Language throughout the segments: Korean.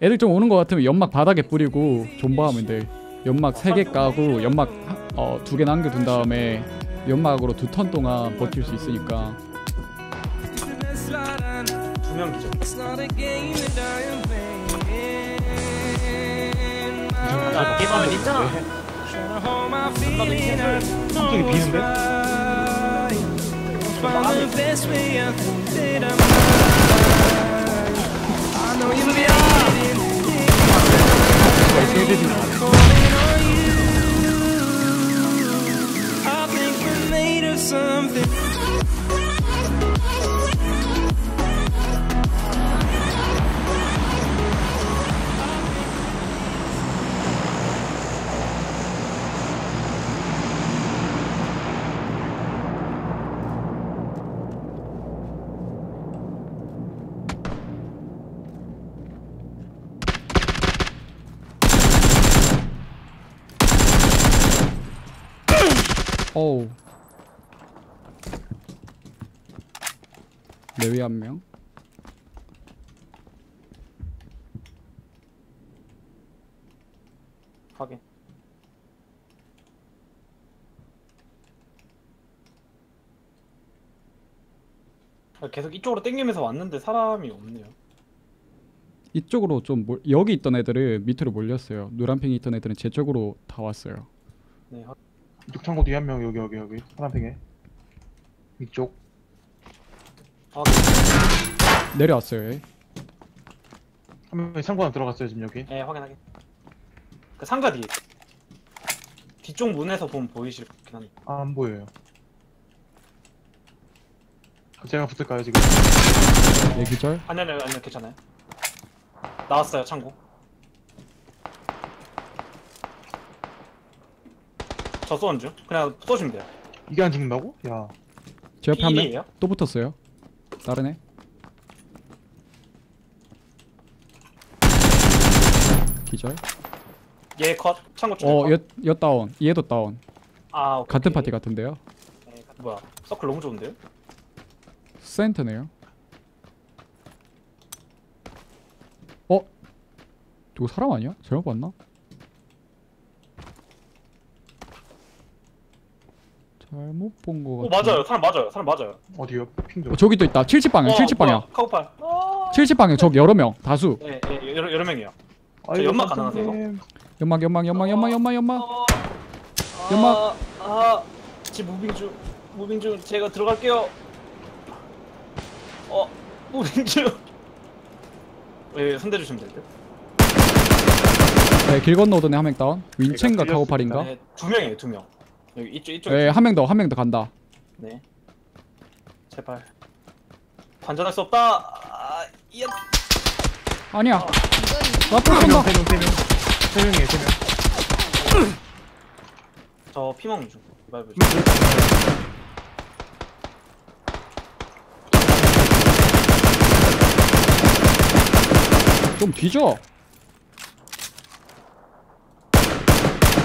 애들 좀 오는 거 같으면 연막 바닥에 뿌리고 존버하면 돼 연막 3개 까고 연막 어, 두개 남겨둔 다음에 연막으로 두 턴 동안 버틸 수 있으니까 두명 기절. 야 게임하면 있잖아 갑자기 비는데? 어우 내위 한명. 확인. 아, 계속 이쪽으로 땡기면서 왔는데 사람이 없네요. 이쪽으로 좀 몰, 여기 있던 애들은 밑으로 몰렸어요. 노란핑이 있던 애들은 제 쪽으로 다 왔어요. 네, 확- 이쪽 창고 뒤에 한 명 여기 여기 여기. 파란팽에. 이쪽 확인. 내려왔어요 얘. 한 명이 창고 안에 들어갔어요 지금 여기 네, 확인 확인. 그 상가 뒤에. 뒤쪽 문에서 보면 보이실 것 같긴 한데. 아 안 보여요 제가 붙을까요 지금? 내 기절 아니 아니 아니 괜찮아요. 나왔어요 창고. 저 쏘는 중. 그냥 쏘시면 돼요. 이게 안 죽는다고? 야 제 옆에 한명 P1이에요? 또 붙었어요 애 기절 얘 컷. 창고 쪽에 어, 컷. 얘, 얘 다운. 얘도 다운. 아, 오케이, 같은. 파티 같은데요? 네, 뭐야? 서클 너무 좋은데요? 센터네요. 어? 저거 사람 아니야? 잘못 봤나? 잘못 본 거 같아. 맞아요. 사람 맞아요. 사람 맞아요. 어디요? ping 좀 어, 저기 또 있다. 70 방향. 70 방향. 카구팔. 어. 70 방향. 저기 여러 명. 다수. 네, 네, 여러 여러 명이요. 아이고, 연막 가능하세요? 연막 연막 연막 연막 연막 연막. 어, 연막. 아, 아, 지금 moving 중, moving 중. 제가 들어갈게요. 어, 무빙 중. 예, 손대 주시면 될 듯. 네, 길 건너오던 애한명 다운. 윈첸가 제가 카고팔인가? 네, 두 명이에요, 두 명. 여기 이쪽 이쪽. 네, 한 명 더. 한 명 더 간다. 네. 제발. 반전할 수 없다. 아, 야. 아니야. 세 명, 쏜다. 세 명, 세 명. 세 명이에요, 세 명. 저 피망 중. 이발 좀 뒤져.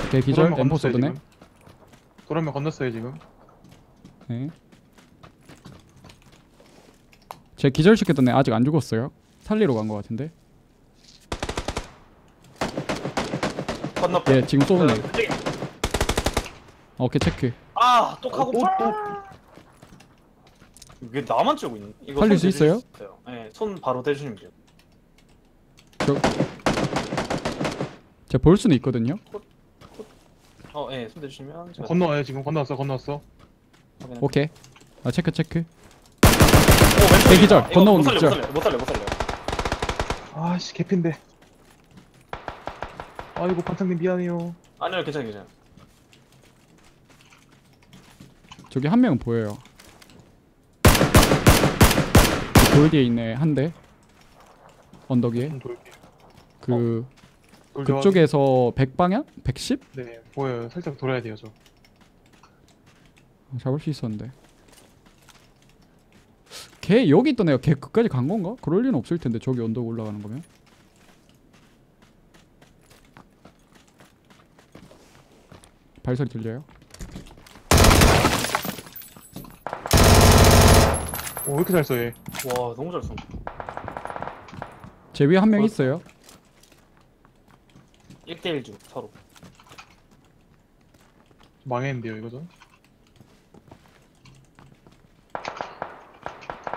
오케이 기절. 엠포 쏘드네. 지금. 도란명 건넜어요 지금. 네. 제 기절시켰던 애 아직 안 죽었어요. 살리러 간 것 같은데. 건너편. 예, 지금 쏘는 애. 그쪽에. 오케이 체크. 아, 또 카고 또, 또. 왜 나만 찌고 있는? 이거 살릴 손수 있어요? 대주실 수 있어요. 네, 손 바로 대주시면 돼요. 제가 볼 수는 있거든요. 어, 예, 손 대주시면 제가 건너와요 지금 건너왔어 건너왔어. 확인할게요. 오케이. 아 체크 체크. 오, 기절. 있다. 이거 건너오는 못 살려, 기절. 못 살려, 못 살려, 못 살려. 아씨 개핀데. 아이고 반창님 미안해요. 아니요, 괜찮아요, 괜찮아요. 저기 한 명은 보여요. 돌 뒤에 있네 한 대. 언덕 위에. 좀 돌게. 그. 그쪽에서 100방향? 110? 네 보여요. 살짝 돌아야 돼요 저. 어, 잡을 수 있었는데. 걔 여기 있던 애가 걔 끝까지 간 건가? 그럴 리는 없을 텐데 저기 언덕 올라가는 거면. 발소리 들려요? 오 왜 이렇게 잘써 얘. 와, 너무 잘 쏜다. 제 위에 한명 어. 있어요. 1대1 중 서로. 망했는데요 이거죠?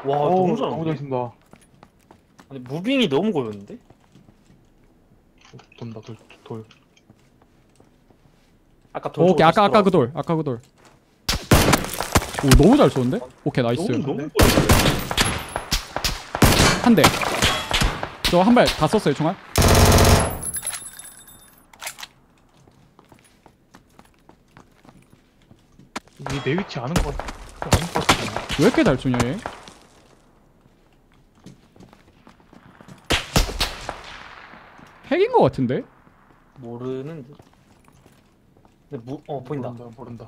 와 너무 너무 잘하는데? 잘했습니다. 아니 무빙이 너무 고였는데? 돈다 돌 돌. 아까 돌 오케이 아까 아까 그 돌 아까 그돌 오 너무 잘 쏘는데 오케이 nice 너무 너무 고였는데? 한대저 한 발 다 썼어요 총알 내 위치 아는 것 같- 아는 것 같은데. 왜 이렇게 잘 쏘냐 얘 핵인 거 같은데 모르는데. 근데 무, 어 보인다. 모른다 모른다.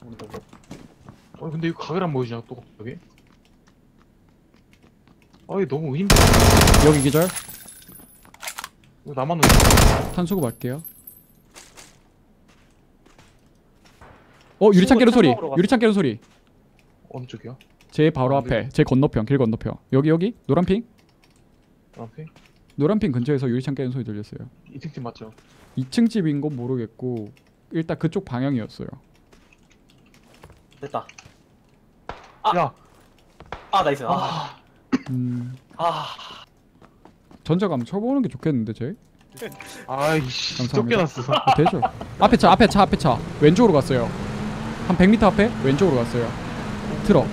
보인다. 어 근데 이거 각을 안 보여주냐 또 여기? 아이 너무 힘들어. 여기 기절 이거 나만 탄수급 할게요 어 유리창 깨는 소리. 유리창 깨는 소리 어느 쪽이야? 제 바로 아, 앞에 제 건너편 길 건너편 여기 여기 노란핑 앞에? 노란 ping 근처에서 유리창 깨는 소리 들렸어요 2층 집 맞죠? 2층 집인 건 모르겠고 일단 그쪽 방향이었어요 됐다. 아. 야. 아 nice. 아. 아. 음 아. 전자감 쳐보는 게 좋겠는데 쟤 아이씨. 감사합니다. 쫓겨났어. 아, 되죠 앞에 차 앞에 차 앞에 차 왼쪽으로 갔어요 한 100m 앞에 왼쪽으로 갔어요 트럭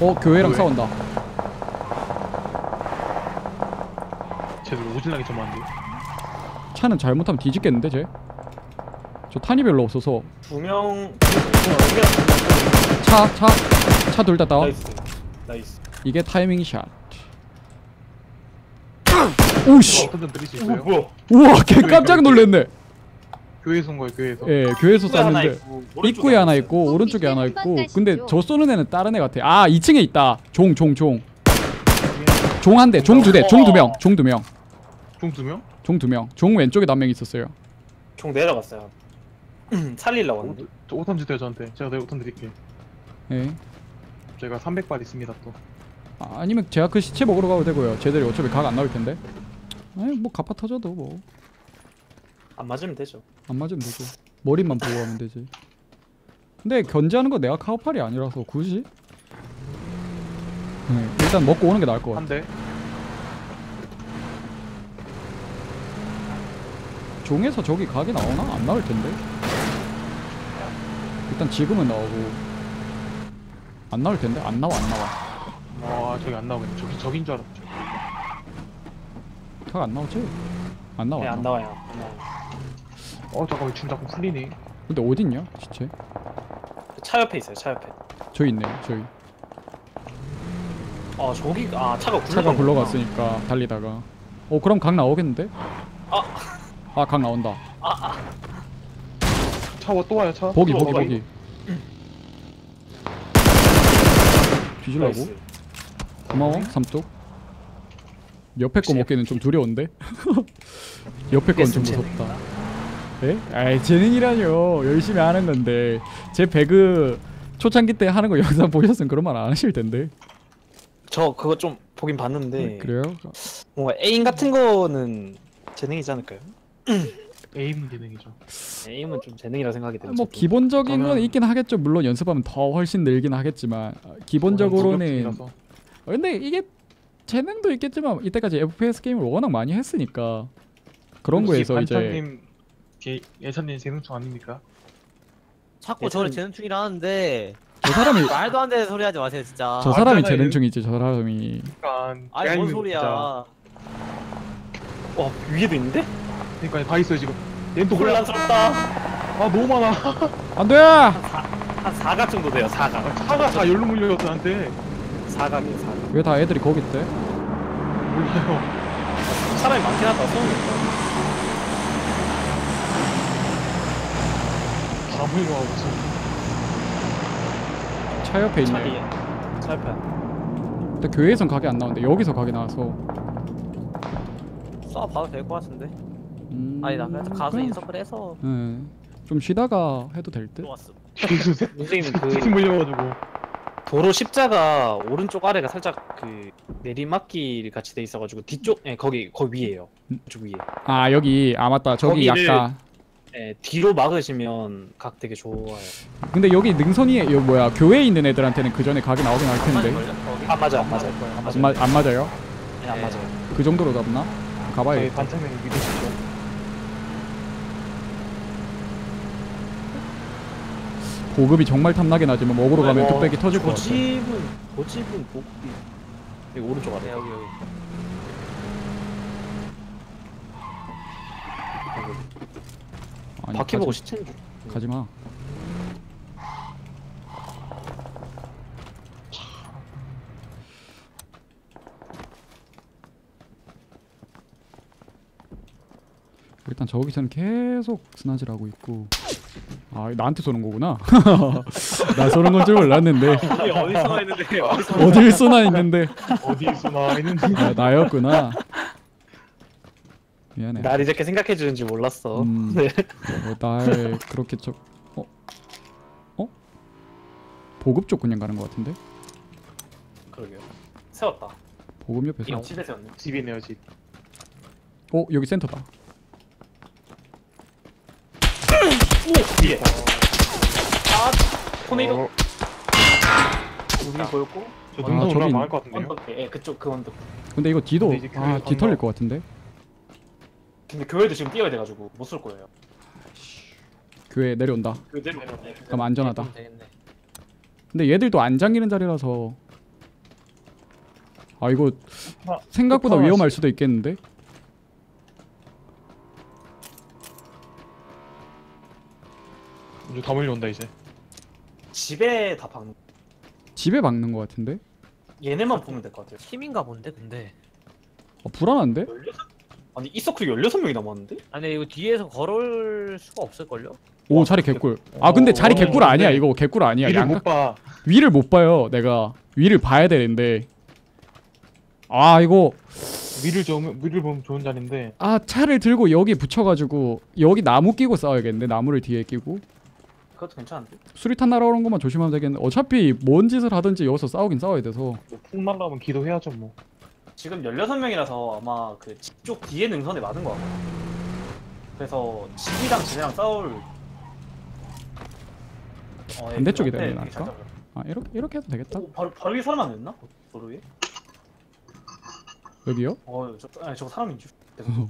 어 교회랑 교회. 싸운다 쟤들 오질나게 좀 안돼. 차는 잘못하면 뒤집겠는데 쟤? 저 탄이 별로 없어서 두 명. 두명 차차 차 둘 다 다운 nice. nice. 이게 타이밍 샷 오씨? 뭐야? 우와 개 깜짝 놀랐네 교회에서 온 거예요 교회에서. 예 교회에서 입구에 하나 쐈는데 있고, 오른쪽에 입구에 하나. 있고 오른쪽에 하나 있고. 근데 저 쏘는 애는 다른 애 같아 아 2층에 있다 종 종 종 종 한 대 종 두 대 종 두 명 종 두명 중두 명? 종 두 명 종 왼쪽에 한명 있었어요 총 내려갔어요. 살리려고 하는데. 저 5턴 주세요 저한테. 제가 내가 5턴 드릴게요. 예 제가 300발 있습니다 또. 아, 아니면 제가 그 시체 먹으러 가도 되고요 쟤들이 어차피 각 안 나올 텐데 아니 뭐 갚아 터져도 뭐 안안 맞으면 되죠. 맞으면 되죠 머리만 보고 하면 되지 근데 견제하는 거 내가 카우팔이 아니라서 굳이 네, 일단 먹고 오는 게 나을 것 같아 한 대. 종에서 저기 각이 나오나? 안 나올 텐데 일단 지금은 나오고 안 나올 텐데 안 나와 안 나와 아 저기 안 나오겠네. 저기 저긴 줄 알았죠. 각안 나오지? 안 나와 네, 안안 나와 나와요. 안 나와요. 어 잠깐만 줌 자꾸 풀리네. 근데 어딨냐 시체? 차 옆에 있어요. 차 옆에. 저기 있네요 저기 아 저기 아 차가 굴러. 차가 굴러갔으니까 달리다가 어 그럼 각 나오겠는데? 아. 아각 나온다 차와 또 와요 차. 보기 또 보기 와, 보기 뒤질라고? nice. 고마워 삼뚝 옆에 거 먹기는 좀 두려운데? 옆에 건 좀 무섭다 예? 아이 재능이라뇨 열심히 하는 건데 제 배그 초창기 때 하는 거 영상 보셨으면 그런 말 안 하실 텐데 저 그거 좀 보긴 봤는데 그래요? 뭔가 aim 같은 거는 재능이지 않을까요? aim 재능이죠. aim은 좀 재능이라 생각이 돼요. 뭐 저도. 기본적인 건 저는- 있긴 하겠죠 물론 연습하면 더 훨씬 늘긴 하겠지만 어, 기본적으로는. 어, 근데 이게 재능도 있겠지만 이때까지 FPS 게임을 워낙 많이 했으니까 그런 거에서 이제 제 예찬님 재능충 아닙니까? 자꾸 저를 재능충이라 하는데 저 사람이 말도 안 되는 소리 하지 마세요 진짜. 저 사람이 맞잖아요. 재능충이지 저 사람이 그러니까 아니 뭔 소리야. 와 위에도 있는데? 그러니까 다 있어요 지금. 얘는 또 몰라. 혼란스럽다. 아 너무 많아. 안돼 한 4각 정도 돼요. 4각. 아, 차가 다 열로 물려서 나한테 4각이에요. 4각. 왜 다 애들이 거기 있대? 몰라요. 사람이 많긴 하다. 소음이 다 물려가고 지금. 차 옆에 있네 차기. 차 옆에. 근데 교회에선 각이 안 나오는데 여기서 각이 나와서 쏴 봐도 될 것 같은데. 음, 아니 나 그냥 가서 그럼- 인서클 해서 네. 좀 쉬다가 해도 될 듯? 들어왔어. 선생님은 그... 그 물려가지고. 도로 십자가 오른쪽 아래가 살짝 그 내리막길 같이 돼 있어가지고 뒤쪽 예 거기 거기 위에요. 음. 쪽 위에. 아 여기 아 맞다 저기 거기를- 약간 예 뒤로 막으시면 각 되게 좋아요. 근데 여기 능선이 요 뭐야 교회에 있는 애들한테는 그 전에 각이 나오긴 할 텐데? 아 맞아 안 맞아 안 안, 맞아 마, 안 맞아요? 예, 안 맞아요. 그 정도로 잡나? 저희 가봐야겠다 반찬면 믿으시죠. 보급이 정말 탐나게 나지만 먹으러 가면 어, 뚝배기 터질 것 같아 고집은 고집은 보급이 여기 오른쪽 아래 네, 여기 여기. 아니, 바퀴 보고 시체인 줄. 가지마. 일단 저기서는 계속 스나질 하고 있고. 아 나한테 쏘는 거구나. 나 쏘는 건 줄 몰랐는데. 어디서 했는데? 어디서 어딜 쏘나 했는데. 어디 있으나 있는지. 아, 나였구나 미안해 날 이렇게 생각해 주는지 몰랐어. 음. 네. 어, 날 그렇게 저 어? 어? 보급 쪽 그냥 가는 것 같은데? 그러게요. 세웠다. 보급 옆에서 이 집에 세웠네. 집이네요 집. 어 여기 센터다 오 뒤에. 아 토네이도 어, 여기 보였고 저 아, 능선 저기 올라가면 있네. 할것 같은데요. 언덕 예 그쪽 그 언덕. 근데 이거 뒤도 아 뒤 털릴 건너- 것 같은데? 근데 교회도 지금 뛰어야 돼가지고 못 쏠 거예요. 교회 내려온다 그대로. 그럼 안전하다 되겠네. 근데 얘들도 안 잠기는 자리라서 아 이거 하나, 생각보다 하나 위험할 수도 있겠는데? 이제 다 몰려온다 이제. 집에 다 박는. 집에 박는 것 같은데? 얘네만 보면 될 것 같아요. 팀인가 본데 근데. 어, 불안한데? 16? 아니 이 서클 16명이 남았는데? 아니 이거 뒤에서 걸을 수가 없을 걸요? 오 자리 개꿀 아 근데 어, 자리 어, 개꿀 아니야 이거 개꿀 아니야 위를 양각 못 봐. 위를 못 봐요 내가 위를 봐야 되는데 아 이거 위를 좀 위를 보면 좋은 자리인데. 아 차를 들고 여기 붙여가지고 여기 나무 끼고 싸워야겠는데 나무를 뒤에 끼고 그것도 괜찮은데? 수리탄 날아오는 것만 조심하면 되겠는데 어차피 뭔 짓을 하든지 여기서 싸우긴 싸워야 돼서 뭐풍 날라오면 기도해야죠 뭐. 지금 16명이라서 아마 그 집 쪽 뒤에 능선에 맞은 거 같아요. 그래서 집이랑 쟤네랑 싸울 어, 예, 반대쪽이 그 되는 잘 나을까? 아 이렇게 이렇게 해도 되겠다. 어, 바로 바로 위에 사람 안 됐나? 도로 위에? 여기요? 어, 저, 아니, 저거 사람인 줄. 계속.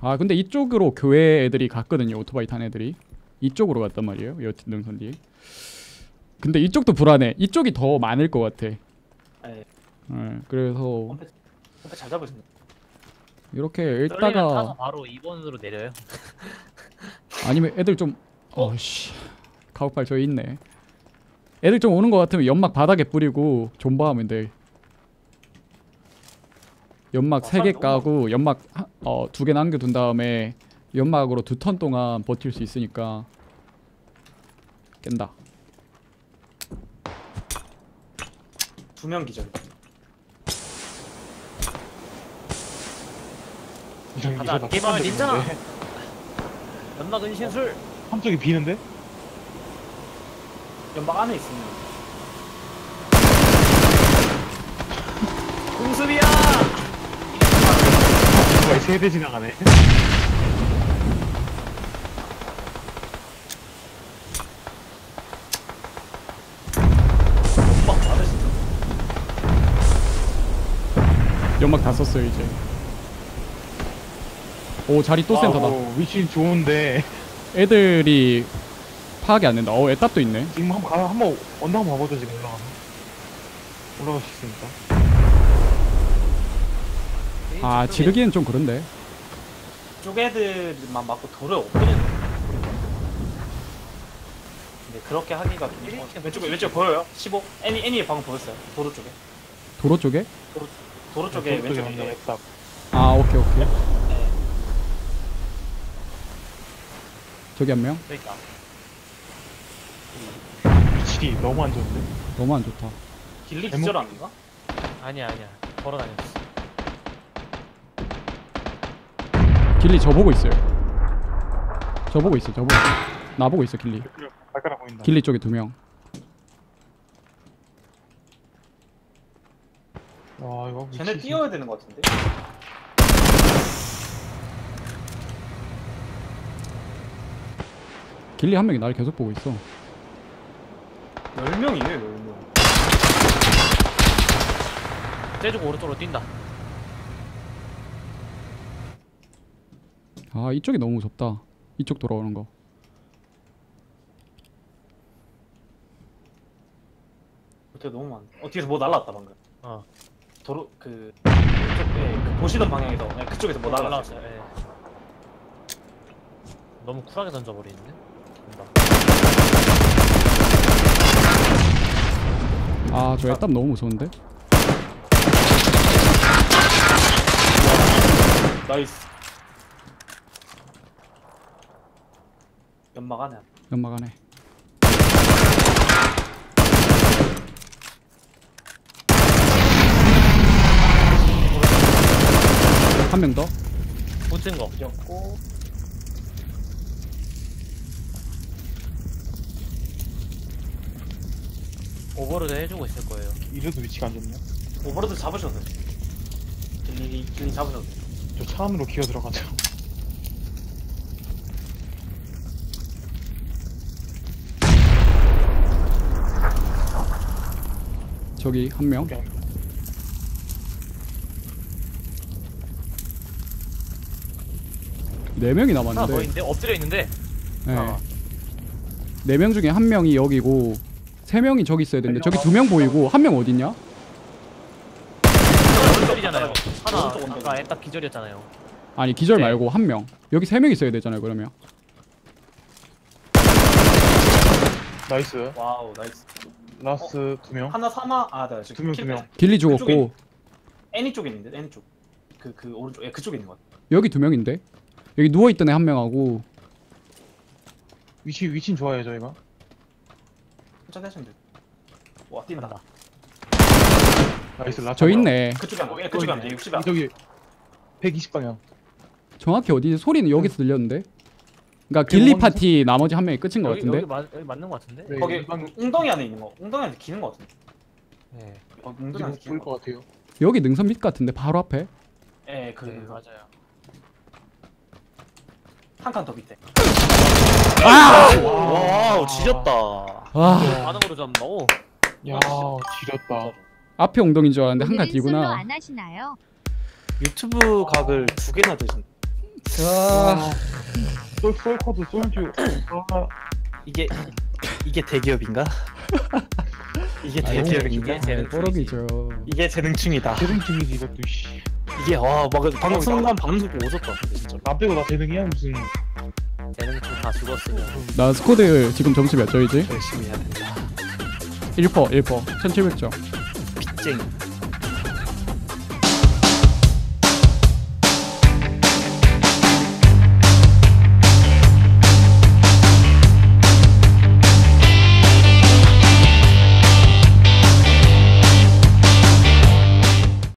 아 근데 이쪽으로 교회 애들이 갔거든요 오토바이 탄 애들이 이쪽으로 갔단 말이에요 여 능선 뒤에 근데 이쪽도 불안해. 이쪽이 더 많을 것 같아. 네, 네, 그래서 잘 잡으셨네. 이렇게 읽다가 바로 2번으로 내려요. 아니면 애들 좀 어씨. 가옥팔 저기 있네. 애들 좀 오는 것 같으면 연막 바닥에 뿌리고 존버하면 돼. 연막 아, 세개 사람 너무 까고 연막 어, 두개 남겨둔 다음에 연막으로 두 턴 동안 버틸 수 있으니까. 깬다 두 명 기절. 이상 가자, 이상 게임하면. 데 연막 은신술. 한쪽이 비는데? 연막 안에 있으면 공습이야. 거의 세대 지나가네. 연막 다 썼어요 이제. 오 자리 또 센터다. 어, 위치 좋은데. 애들이 파악이 안 된다. 어 애답도 있네. 지금 한번 가 한번 언덕 한번 가보죠 지금 올라가면. 올라갈 수 있으니까. 아 지르기엔 좀 그런데. 쪽 애들만 맞고 도로에 엎드리는 근데 그렇게 하기가 좀 어, 왼쪽에 왼쪽 보여요? 15 애니 애니 방금 보였어요. 도로 쪽에. 도로 쪽에? 도로 쪽 에 왼쪽에 왼쪽에 한명 예. 했다. 아 오케이 오케이 네. 저기 한명 그러니까. 위치 너무 안 좋은데. 너무 안 좋다 길리 기절 아닌가? 아니야 아니야. 걸어다녔어. 길리 저 보고 있어요 저 보고 있어 저 보고 있어 나 보고 있어 길리 발가락 보인다. 길리 쪽에 두 명. 와 이거 쟤네 미치겠어. 뛰어야 되는 것 같은데. 길리 한 명이 날 계속 보고 있어. 10명이네 10명. 떼주고 오른쪽으로 뛴다. 아 이쪽이 너무 무섭다. 이쪽 돌아오는 거. 어떻게 너무 많네. 어 뒤에서 뭐 날라왔다 방금. 어. 도로 그 그쪽에 그 보시던 방향에서 네, 그쪽에서 뭐 날라왔어. 날라왔어요. 예. 너무 쿨하게 던져버리는데. 뭔가. 아 저 애답 너무 무서운데? nice. 연막 안에. 연막 안에. 한 명 더. 붙은 거. 였고 오버로드 해주고 있을 거예요. 이래도 위치가 안 좋냐? 오버로드 잡으셔도 돼. 길리 길리 잡으셔도 돼. 저 차 안으로 기어 들어가죠. 저기 한 명. 오케이. 네 명이 하나 더 남았는데. 있는데 엎드려 있는데. 네. 아. 네명 중에 한 명이 여기고 세 명이 저기 있어야 되는데 저기 두 명 보이고 한 명 어딨냐? 기절이잖아요. 하나. 아까 딱 기절이었잖아요. 아니 기절 네. 말고 한 명. 여기 세 명 있어야 되잖아요 그러면. 나이스. 와우 나이스. 라스 두 명. 하나 사마 아나 두 명, 두 명. 길리 죽었고 그쪽에- 애니 쪽에 있는데 애니 쪽. 그 그 오른쪽 예 그쪽에 있는 것 같아. 여기 두 명인데 여기 누워 있던 애 한 명하고 위치 위치는 좋아요 저희가. 천천히 하시면 돼. 와 뛴다. 간다. nice. 저 있네. 그쪽에 안 돼. 예, 그쪽에 안 돼. 60이 안 돼. 저기 120 방향. 정확히 어디 소리는 여기서 들렸는데. 그러니까 ghillie 원에서- 파티 나머지 한 명이 끝인 것 여기, 같은데. 여기, 맞, 여기 맞는 거 같은데? 네, 거기 일반 웅덩이 안에 있는 거. 웅덩이 안에 기는 거 같은데. 네. 어, 웅덩이 안에 기는 거. 것 같아요. 여기 능선 밑 같은데 바로 앞에. 예, 그 네, 맞아요. 한 칸 더 밑에. 아! wow 지렸다. 아 반응으로 잡나? 오. 야 지렸다. 앞에 엉덩이인 줄 알았는데 한칸 오늘은 솔로 뒤구나. 안 하시나요? 유튜브 각을 두 개나 드신. 아. 솔 솔커도 솔주. 아, 이게 이게 대기업인가? 이게 대기업인가? 이게 재능 뽀록이죠. 이게 재능충이다. 재능충이지 이것도 씨. 이게 와 막 방금 순간 방금 오졌다 진짜. 나 빼고 나 재능이야 무슨. 재능 좀다 죽었으면. 나 스코드 지금 점수 몇 점이지? 열심히 해야 된다. 1퍼 1퍼 1700점. 빚쟁이.